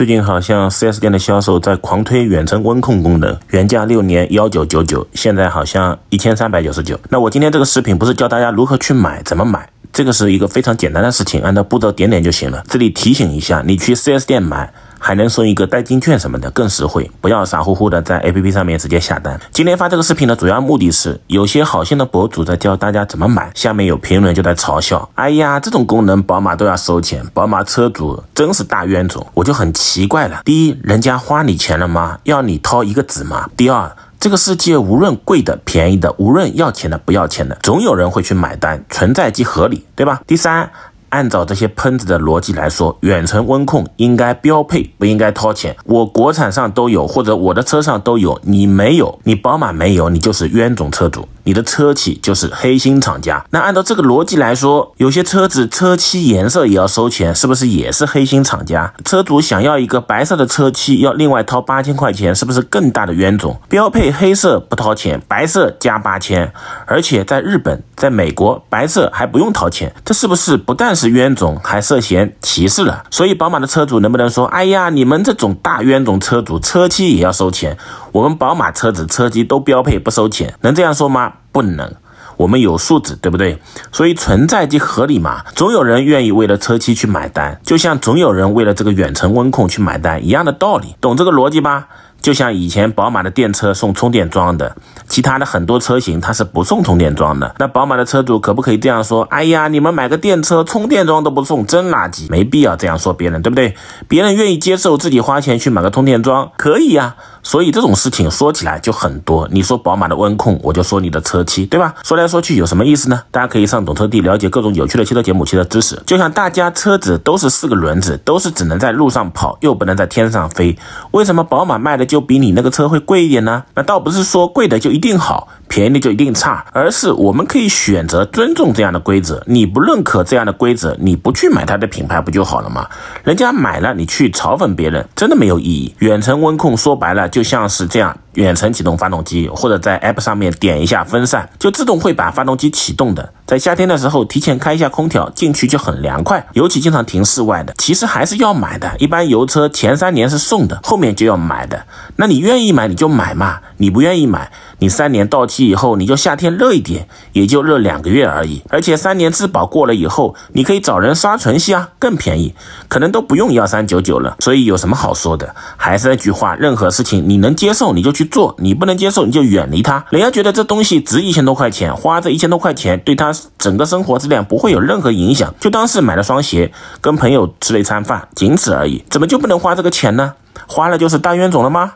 最近好像 4S 店的销售在狂推远程温控功能，原价六年幺九九九，现在好像一千三百九十九。那我今天这个视频不是教大家如何去买，怎么买？这个是一个非常简单的事情，按照步骤点点就行了。这里提醒一下，你去 4S 店买。还能送一个代金券什么的，更实惠。不要傻乎乎的在 APP 上面直接下单。今天发这个视频的主要目的是，有些好心的博主在教大家怎么买，下面有评论就在嘲笑：“哎呀，这种功能宝马都要收钱，宝马车主真是大冤种。”我就很奇怪了。第一，人家花你钱了吗？要你掏一个纸吗？第二，这个世界无论贵的、便宜的，无论要钱的、不要钱的，总有人会去买单，存在即合理，对吧？第三。按照这些喷子的逻辑来说，远程温控应该标配，不应该掏钱。我国产上都有，或者我的车上都有，你没有，你宝马没有，你就是冤种车主。你的车企就是黑心厂家。那按照这个逻辑来说，有些车子车漆颜色也要收钱，是不是也是黑心厂家？车主想要一个白色的车漆，要另外掏八千块钱，是不是更大的冤种？标配黑色不掏钱，白色加八千，而且在日本、在美国，白色还不用掏钱，这是不是不但是冤种，还涉嫌歧视了？所以宝马的车主能不能说，哎呀，你们这种大冤种车主，车漆也要收钱？我们宝马车子车漆都标配不收钱，能这样说吗？不能，我们有素质，对不对？所以存在即合理嘛，总有人愿意为了车漆去买单，就像总有人为了这个远程温控去买单一样的道理，懂这个逻辑吧？就像以前宝马的电车送充电桩的，其他的很多车型它是不送充电桩的。那宝马的车主可不可以这样说？哎呀，你们买个电车充电桩都不送，真垃圾！没必要这样说别人，对不对？别人愿意接受自己花钱去买个充电桩，可以呀。所以这种事情说起来就很多。你说宝马的温控，我就说你的车漆，对吧？说来说去有什么意思呢？大家可以上懂车帝了解各种有趣的汽车节目、汽车知识。就像大家车子都是四个轮子，都是只能在路上跑，又不能在天上飞，为什么宝马卖的就比你那个车会贵一点呢？那倒不是说贵的就一定好。便宜的就一定差，而是我们可以选择尊重这样的规则。你不认可这样的规则，你不去买它的品牌不就好了吗？人家买了，你去嘲讽别人，真的没有意义。远程温控说白了就像是这样。远程启动发动机，或者在 App 上面点一下分散，就自动会把发动机启动的。在夏天的时候，提前开一下空调，进去就很凉快。尤其经常停室外的，其实还是要买的。一般油车前三年是送的，后面就要买的。那你愿意买你就买嘛，你不愿意买，你三年到期以后，你就夏天热一点，也就热两个月而已。而且三年质保过了以后，你可以找人刷存息啊，更便宜，可能都不用幺三九九了。所以有什么好说的？还是那句话，任何事情你能接受你就去。去做，你不能接受，你就远离他。人家觉得这东西值一千多块钱，花这一千多块钱对他整个生活质量不会有任何影响，就当是买了双鞋，跟朋友吃了一餐饭，仅此而已。怎么就不能花这个钱呢？花了就是大冤种了吗？